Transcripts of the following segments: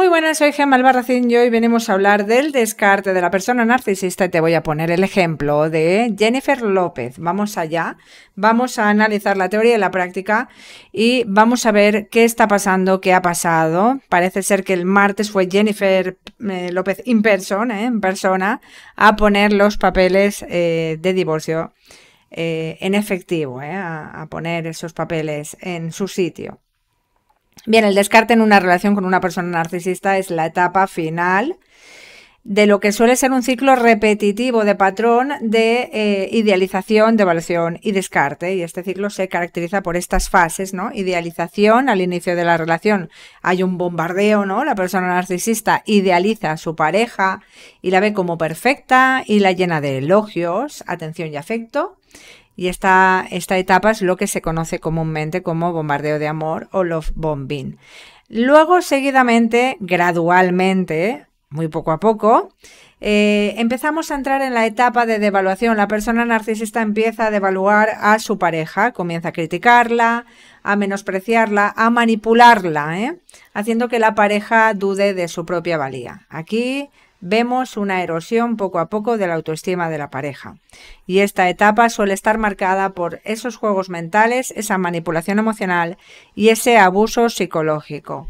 Muy buenas, soy Gemma Albarracín y hoy venimos a hablar del descarte de la persona narcisista y te voy a poner el ejemplo de Jennifer López. Vamos allá, vamos a analizar la teoría y la práctica y vamos a ver qué está pasando, qué ha pasado. Parece ser que el martes fue Jennifer eh, López eh, en persona, a poner los papeles eh, de divorcio en efectivo, a poner esos papeles en su sitio. Bien, el descarte en una relación con una persona narcisista es la etapa final de lo que suele ser un ciclo repetitivo de patrón de eh, idealización, devaluación y descarte. Y este ciclo se caracteriza por estas fases, ¿no? Idealización al inicio de la relación. Hay un bombardeo, ¿no? La persona narcisista idealiza a su pareja y la ve como perfecta y la llena de elogios, atención y afecto. Y esta, esta etapa es lo que se conoce comúnmente como bombardeo de amor o love bombing. Luego, seguidamente, gradualmente, muy poco a poco, eh, empezamos a entrar en la etapa de devaluación. La persona narcisista empieza a devaluar a su pareja, comienza a criticarla, a menospreciarla, a manipularla, ¿eh? haciendo que la pareja dude de su propia valía. Aquí vemos una erosión poco a poco de la autoestima de la pareja. Y esta etapa suele estar marcada por esos juegos mentales, esa manipulación emocional y ese abuso psicológico.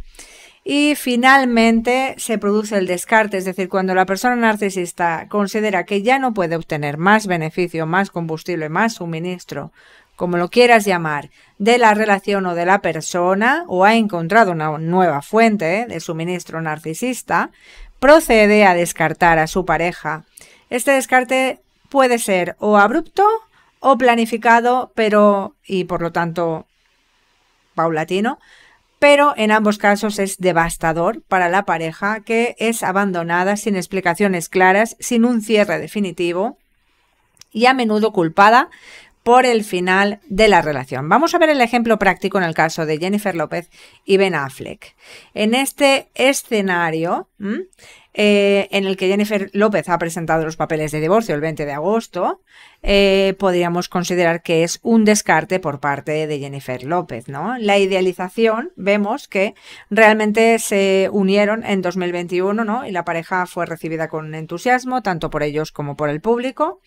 Y finalmente se produce el descarte, es decir, cuando la persona narcisista considera que ya no puede obtener más beneficio, más combustible, más suministro, como lo quieras llamar, de la relación o de la persona, o ha encontrado una nueva fuente de suministro narcisista, procede a descartar a su pareja. Este descarte puede ser o abrupto o planificado, pero y por lo tanto paulatino, pero en ambos casos es devastador para la pareja que es abandonada sin explicaciones claras, sin un cierre definitivo y a menudo culpada por el final de la relación. Vamos a ver el ejemplo práctico en el caso de Jennifer López y Ben Affleck. En este escenario, eh, en el que Jennifer López ha presentado los papeles de divorcio el 20 de agosto, eh, podríamos considerar que es un descarte por parte de Jennifer López. ¿no? La idealización, vemos que realmente se unieron en 2021 ¿no? y la pareja fue recibida con entusiasmo, tanto por ellos como por el público.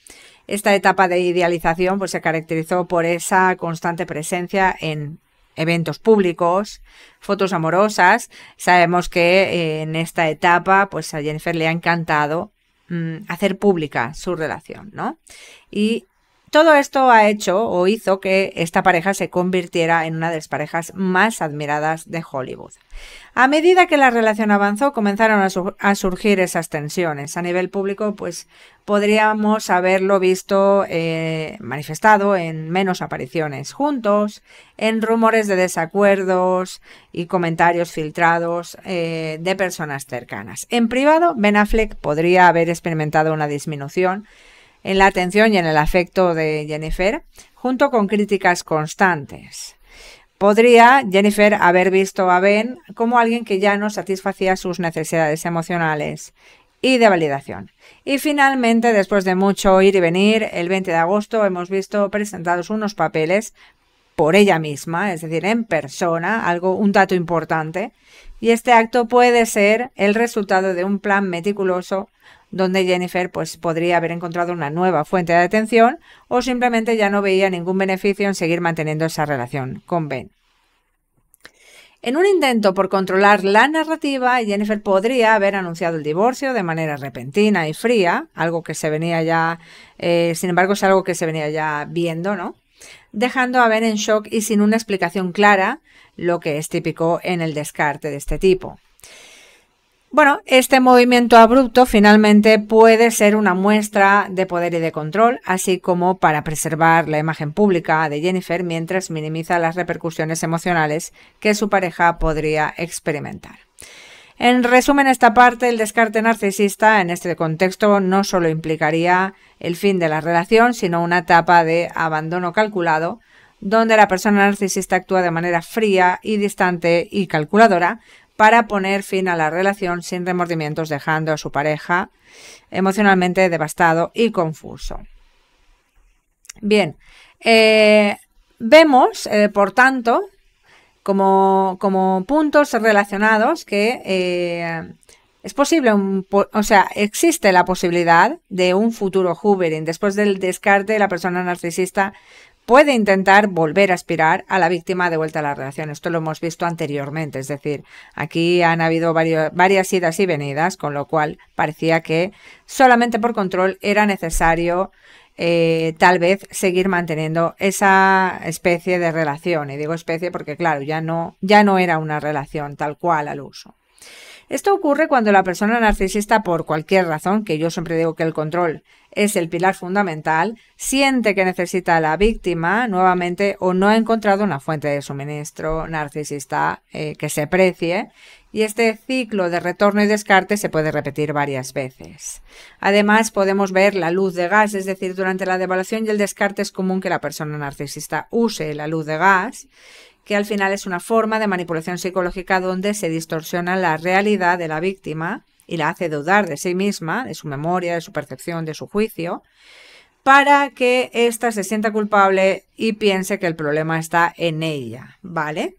Esta etapa de idealización pues, se caracterizó por esa constante presencia en eventos públicos, fotos amorosas. Sabemos que eh, en esta etapa pues a Jennifer le ha encantado mm, hacer pública su relación, ¿no? Y todo esto ha hecho o hizo que esta pareja se convirtiera en una de las parejas más admiradas de Hollywood. A medida que la relación avanzó, comenzaron a, surgir esas tensiones. A nivel público, pues podríamos haberlo visto eh, manifestado en menos apariciones juntos, en rumores de desacuerdos y comentarios filtrados eh, de personas cercanas. En privado, Ben Affleck podría haber experimentado una disminución en la atención y en el afecto de Jennifer, junto con críticas constantes. Podría Jennifer haber visto a Ben como alguien que ya no satisfacía sus necesidades emocionales y de validación. Y finalmente, después de mucho ir y venir, el 20 de agosto hemos visto presentados unos papeles por ella misma, es decir, en persona, algo, un dato importante, y este acto puede ser el resultado de un plan meticuloso donde Jennifer pues, podría haber encontrado una nueva fuente de atención o simplemente ya no veía ningún beneficio en seguir manteniendo esa relación con Ben. En un intento por controlar la narrativa, Jennifer podría haber anunciado el divorcio de manera repentina y fría, algo que se venía ya, eh, sin embargo, es algo que se venía ya viendo, ¿no? Dejando a Ben en shock y sin una explicación clara, lo que es típico en el descarte de este tipo. Bueno, este movimiento abrupto finalmente puede ser una muestra de poder y de control, así como para preservar la imagen pública de Jennifer mientras minimiza las repercusiones emocionales que su pareja podría experimentar. En resumen, esta parte, el descarte narcisista en este contexto no solo implicaría el fin de la relación, sino una etapa de abandono calculado, donde la persona narcisista actúa de manera fría y distante y calculadora, para poner fin a la relación sin remordimientos, dejando a su pareja emocionalmente devastado y confuso. Bien, eh, vemos, eh, por tanto, como, como puntos relacionados que eh, es posible, o sea, existe la posibilidad de un futuro hoovering. Después del descarte, la persona narcisista puede intentar volver a aspirar a la víctima de vuelta a la relación. Esto lo hemos visto anteriormente, es decir, aquí han habido varias idas y venidas, con lo cual parecía que solamente por control era necesario eh, tal vez seguir manteniendo esa especie de relación. Y digo especie porque, claro, ya no, ya no era una relación tal cual al uso. Esto ocurre cuando la persona narcisista, por cualquier razón, que yo siempre digo que el control es el pilar fundamental, siente que necesita a la víctima nuevamente o no ha encontrado una fuente de suministro narcisista eh, que se precie y este ciclo de retorno y descarte se puede repetir varias veces. Además, podemos ver la luz de gas, es decir, durante la devaluación y el descarte es común que la persona narcisista use la luz de gas que al final es una forma de manipulación psicológica donde se distorsiona la realidad de la víctima y la hace dudar de sí misma, de su memoria, de su percepción, de su juicio, para que ésta se sienta culpable y piense que el problema está en ella, ¿vale?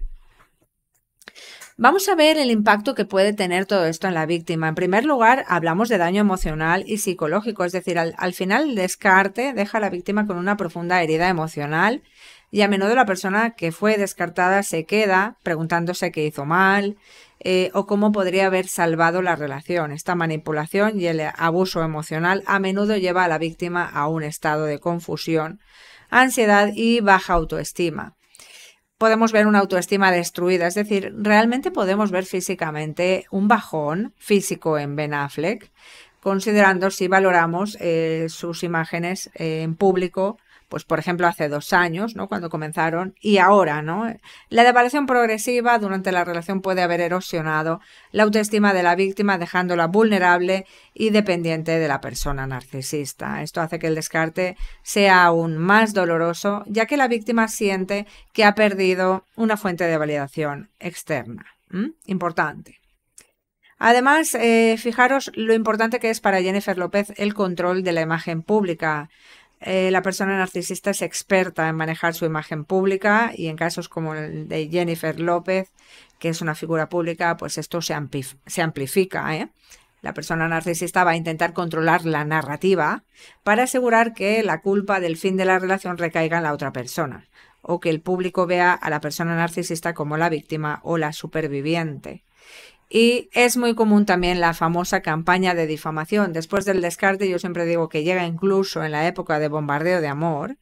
Vamos a ver el impacto que puede tener todo esto en la víctima. En primer lugar, hablamos de daño emocional y psicológico, es decir, al, al final el descarte deja a la víctima con una profunda herida emocional y a menudo la persona que fue descartada se queda preguntándose qué hizo mal eh, o cómo podría haber salvado la relación. Esta manipulación y el abuso emocional a menudo lleva a la víctima a un estado de confusión, ansiedad y baja autoestima. Podemos ver una autoestima destruida, es decir, realmente podemos ver físicamente un bajón físico en Ben Affleck, considerando si valoramos eh, sus imágenes eh, en público pues por ejemplo hace dos años, ¿no? Cuando comenzaron, y ahora, ¿no? La devaluación progresiva durante la relación puede haber erosionado la autoestima de la víctima, dejándola vulnerable y dependiente de la persona narcisista. Esto hace que el descarte sea aún más doloroso, ya que la víctima siente que ha perdido una fuente de validación externa. Importante. Además, eh, fijaros lo importante que es para Jennifer López el control de la imagen pública. Eh, la persona narcisista es experta en manejar su imagen pública y en casos como el de Jennifer López, que es una figura pública, pues esto se, amplifica. ¿eh? La persona narcisista va a intentar controlar la narrativa para asegurar que la culpa del fin de la relación recaiga en la otra persona o que el público vea a la persona narcisista como la víctima o la superviviente. Y es muy común también la famosa campaña de difamación. Después del descarte, yo siempre digo que llega incluso en la época de bombardeo de amor,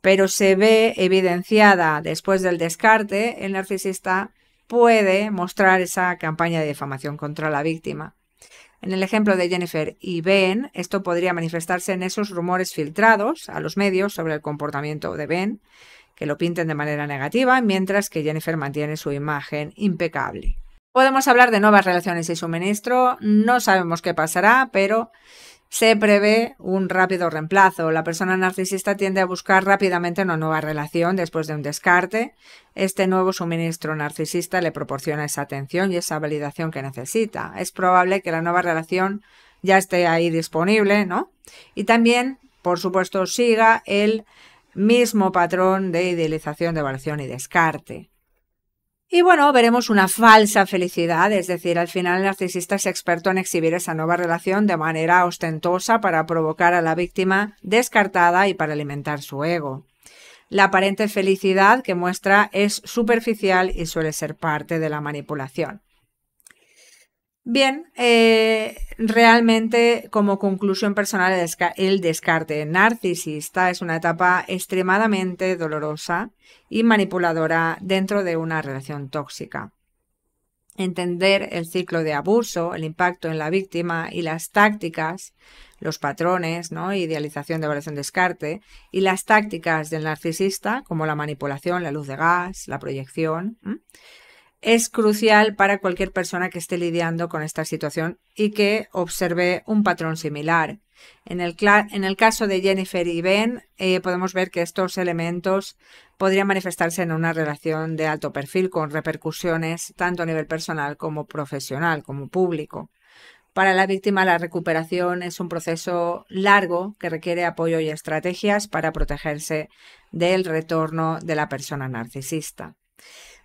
pero se ve evidenciada después del descarte, el narcisista puede mostrar esa campaña de difamación contra la víctima. En el ejemplo de Jennifer y Ben, esto podría manifestarse en esos rumores filtrados a los medios sobre el comportamiento de Ben, que lo pinten de manera negativa, mientras que Jennifer mantiene su imagen impecable. Podemos hablar de nuevas relaciones y suministro. No sabemos qué pasará, pero se prevé un rápido reemplazo. La persona narcisista tiende a buscar rápidamente una nueva relación después de un descarte. Este nuevo suministro narcisista le proporciona esa atención y esa validación que necesita. Es probable que la nueva relación ya esté ahí disponible, ¿no? Y también, por supuesto, siga el mismo patrón de idealización, de evaluación y descarte. Y bueno, veremos una falsa felicidad, es decir, al final el narcisista es experto en exhibir esa nueva relación de manera ostentosa para provocar a la víctima descartada y para alimentar su ego. La aparente felicidad que muestra es superficial y suele ser parte de la manipulación. Bien, eh, realmente como conclusión personal el descarte narcisista es una etapa extremadamente dolorosa y manipuladora dentro de una relación tóxica. Entender el ciclo de abuso, el impacto en la víctima y las tácticas, los patrones, ¿no? idealización de evaluación descarte y las tácticas del narcisista como la manipulación, la luz de gas, la proyección es crucial para cualquier persona que esté lidiando con esta situación y que observe un patrón similar. En el, caso de Jennifer y Ben, eh, podemos ver que estos elementos podrían manifestarse en una relación de alto perfil con repercusiones tanto a nivel personal como profesional, como público. Para la víctima, la recuperación es un proceso largo que requiere apoyo y estrategias para protegerse del retorno de la persona narcisista.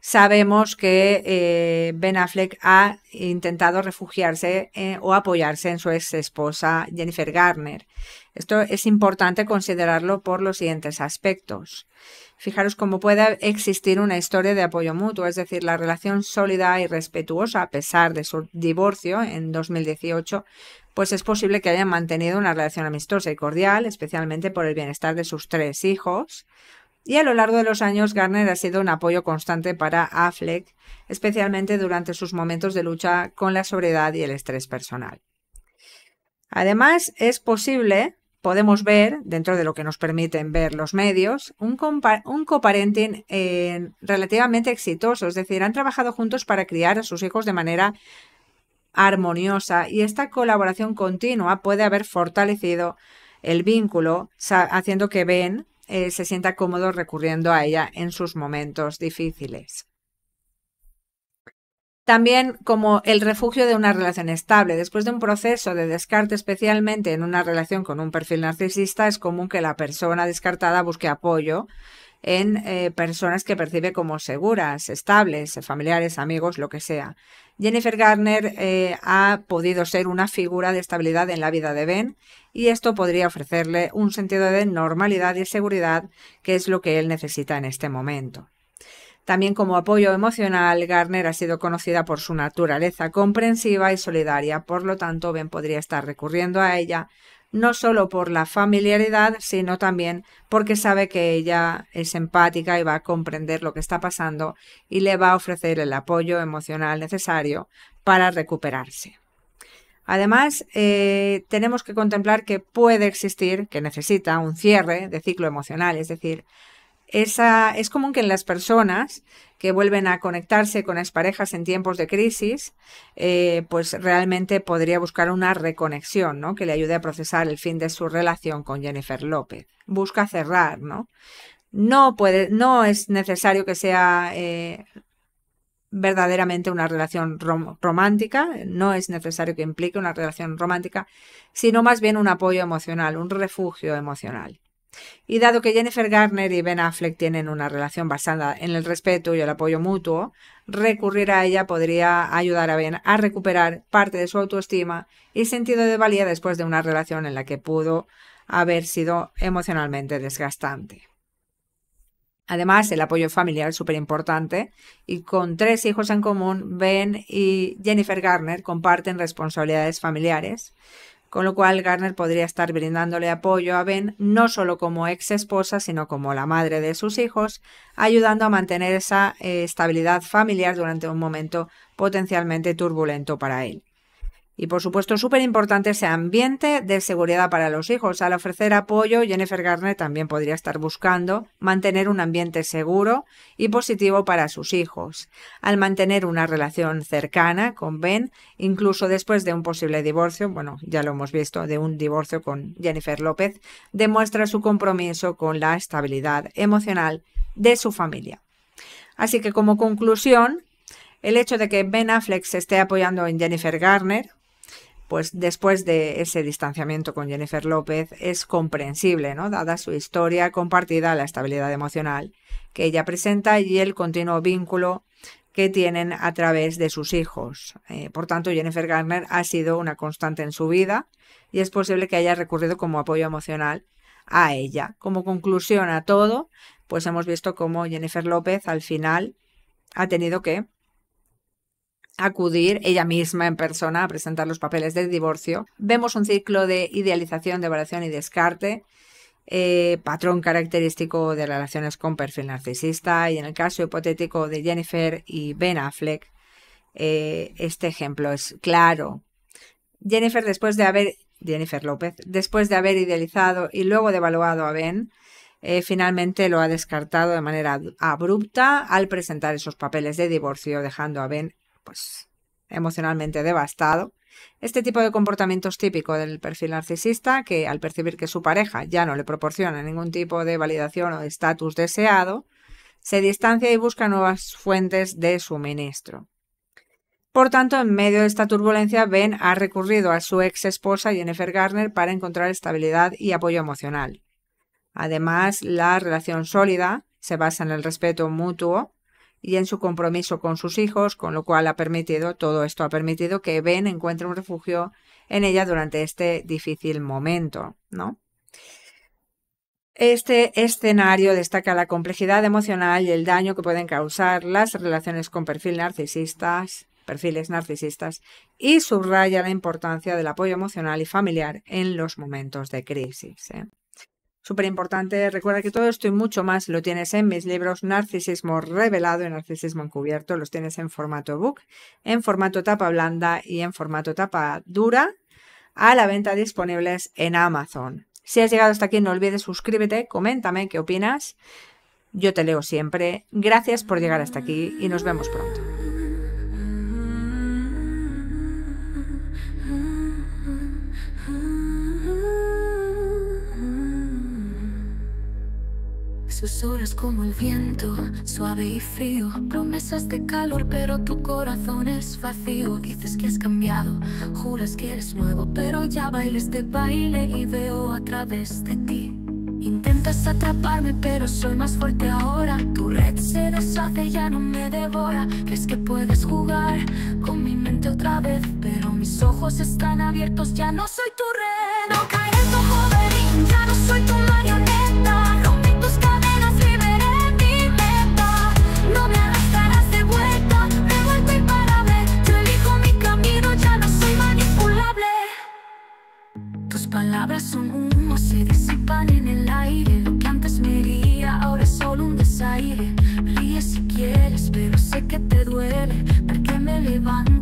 Sabemos que eh, Ben Affleck ha intentado refugiarse eh, o apoyarse en su ex esposa Jennifer Garner. Esto es importante considerarlo por los siguientes aspectos. Fijaros cómo puede existir una historia de apoyo mutuo, es decir, la relación sólida y respetuosa a pesar de su divorcio en 2018, pues es posible que hayan mantenido una relación amistosa y cordial, especialmente por el bienestar de sus tres hijos. Y a lo largo de los años, Garner ha sido un apoyo constante para Affleck, especialmente durante sus momentos de lucha con la sobriedad y el estrés personal. Además, es posible, podemos ver, dentro de lo que nos permiten ver los medios, un, un coparenting eh, relativamente exitoso, es decir, han trabajado juntos para criar a sus hijos de manera armoniosa y esta colaboración continua puede haber fortalecido el vínculo, haciendo que Ben eh, se sienta cómodo recurriendo a ella en sus momentos difíciles. También como el refugio de una relación estable. Después de un proceso de descarte, especialmente en una relación con un perfil narcisista, es común que la persona descartada busque apoyo en eh, personas que percibe como seguras, estables, familiares, amigos, lo que sea. Jennifer Garner eh, ha podido ser una figura de estabilidad en la vida de Ben y esto podría ofrecerle un sentido de normalidad y seguridad que es lo que él necesita en este momento. También como apoyo emocional, Garner ha sido conocida por su naturaleza comprensiva y solidaria, por lo tanto Ben podría estar recurriendo a ella no solo por la familiaridad, sino también porque sabe que ella es empática y va a comprender lo que está pasando y le va a ofrecer el apoyo emocional necesario para recuperarse. Además, eh, tenemos que contemplar que puede existir, que necesita un cierre de ciclo emocional, es decir, esa, es común que en las personas que vuelven a conectarse con las parejas en tiempos de crisis, eh, pues realmente podría buscar una reconexión, ¿no? Que le ayude a procesar el fin de su relación con Jennifer López. Busca cerrar, ¿no? No puede, no es necesario que sea eh, verdaderamente una relación romántica, no es necesario que implique una relación romántica, sino más bien un apoyo emocional, un refugio emocional. Y dado que Jennifer Garner y Ben Affleck tienen una relación basada en el respeto y el apoyo mutuo, recurrir a ella podría ayudar a Ben a recuperar parte de su autoestima y sentido de valía después de una relación en la que pudo haber sido emocionalmente desgastante. Además, el apoyo familiar es súper importante y con tres hijos en común, Ben y Jennifer Garner comparten responsabilidades familiares con lo cual Garner podría estar brindándole apoyo a Ben no solo como ex esposa, sino como la madre de sus hijos, ayudando a mantener esa eh, estabilidad familiar durante un momento potencialmente turbulento para él. Y por supuesto, súper importante ese ambiente de seguridad para los hijos. Al ofrecer apoyo, Jennifer Garner también podría estar buscando mantener un ambiente seguro y positivo para sus hijos. Al mantener una relación cercana con Ben, incluso después de un posible divorcio, bueno, ya lo hemos visto, de un divorcio con Jennifer López, demuestra su compromiso con la estabilidad emocional de su familia. Así que como conclusión, el hecho de que Ben Affleck se esté apoyando en Jennifer Garner pues después de ese distanciamiento con Jennifer López es comprensible, ¿no? Dada su historia compartida, la estabilidad emocional que ella presenta y el continuo vínculo que tienen a través de sus hijos. Eh, por tanto, Jennifer Garner ha sido una constante en su vida y es posible que haya recurrido como apoyo emocional a ella. Como conclusión a todo, pues hemos visto cómo Jennifer López al final ha tenido que acudir ella misma en persona a presentar los papeles del divorcio. Vemos un ciclo de idealización, de evaluación y descarte, eh, patrón característico de relaciones con perfil narcisista y en el caso hipotético de Jennifer y Ben Affleck, eh, este ejemplo es claro. Jennifer después de haber Jennifer López, después de haber idealizado y luego de evaluado a Ben, eh, finalmente lo ha descartado de manera abrupta al presentar esos papeles de divorcio, dejando a Ben pues emocionalmente devastado. Este tipo de comportamiento es típico del perfil narcisista que al percibir que su pareja ya no le proporciona ningún tipo de validación o estatus deseado, se distancia y busca nuevas fuentes de suministro. Por tanto, en medio de esta turbulencia, Ben ha recurrido a su ex esposa Jennifer Garner para encontrar estabilidad y apoyo emocional. Además, la relación sólida se basa en el respeto mutuo y en su compromiso con sus hijos, con lo cual ha permitido, todo esto ha permitido que Ben encuentre un refugio en ella durante este difícil momento, ¿no? Este escenario destaca la complejidad emocional y el daño que pueden causar las relaciones con perfil narcisistas, perfiles narcisistas y subraya la importancia del apoyo emocional y familiar en los momentos de crisis. ¿eh? Súper importante, recuerda que todo esto y mucho más lo tienes en mis libros Narcisismo Revelado y Narcisismo Encubierto. Los tienes en formato ebook, en formato tapa blanda y en formato tapa dura, a la venta disponibles en Amazon. Si has llegado hasta aquí, no olvides suscríbete, coméntame qué opinas. Yo te leo siempre. Gracias por llegar hasta aquí y nos vemos pronto. Susurras como el viento, suave y frío. Promesas de calor, pero tu corazón es vacío. Dices que has cambiado, juras que eres nuevo Pero ya bailes de baile y veo a través de ti. Intentas atraparme, pero soy más fuerte ahora. Tu red se deshace, ya no me devora. Crees que puedes jugar con mi mente otra vez Pero mis ojos están abiertos, ya no soy Porque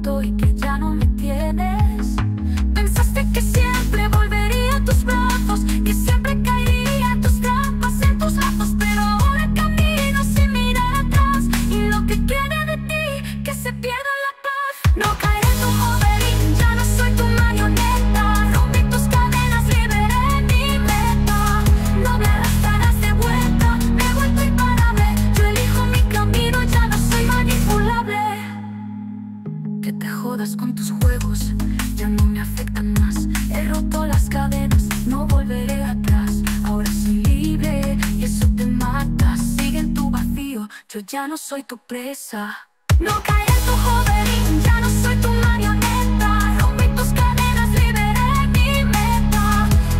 ya no soy tu presa. No caeré tu joven, ya no soy tu marioneta. Rompí tus cadenas, liberé mi meta.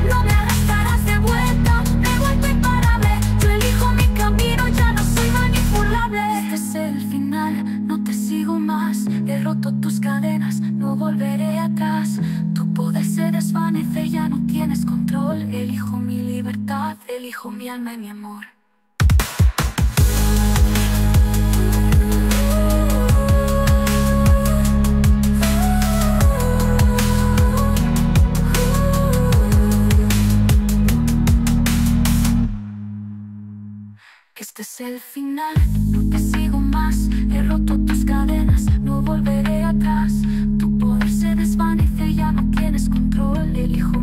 No me arrastrarás de vuelta, me he vuelto imparable. Yo elijo mi camino, ya no soy manipulable. Este es el final, no te sigo más. He roto tus cadenas, no volveré atrás. Tu poder se desvanece, ya no tienes control. Elijo mi libertad, elijo mi alma y mi amor Este es el final, no te sigo más. He roto tus cadenas, no volveré atrás. Tu poder se desvanece, ya no tienes control. Elijo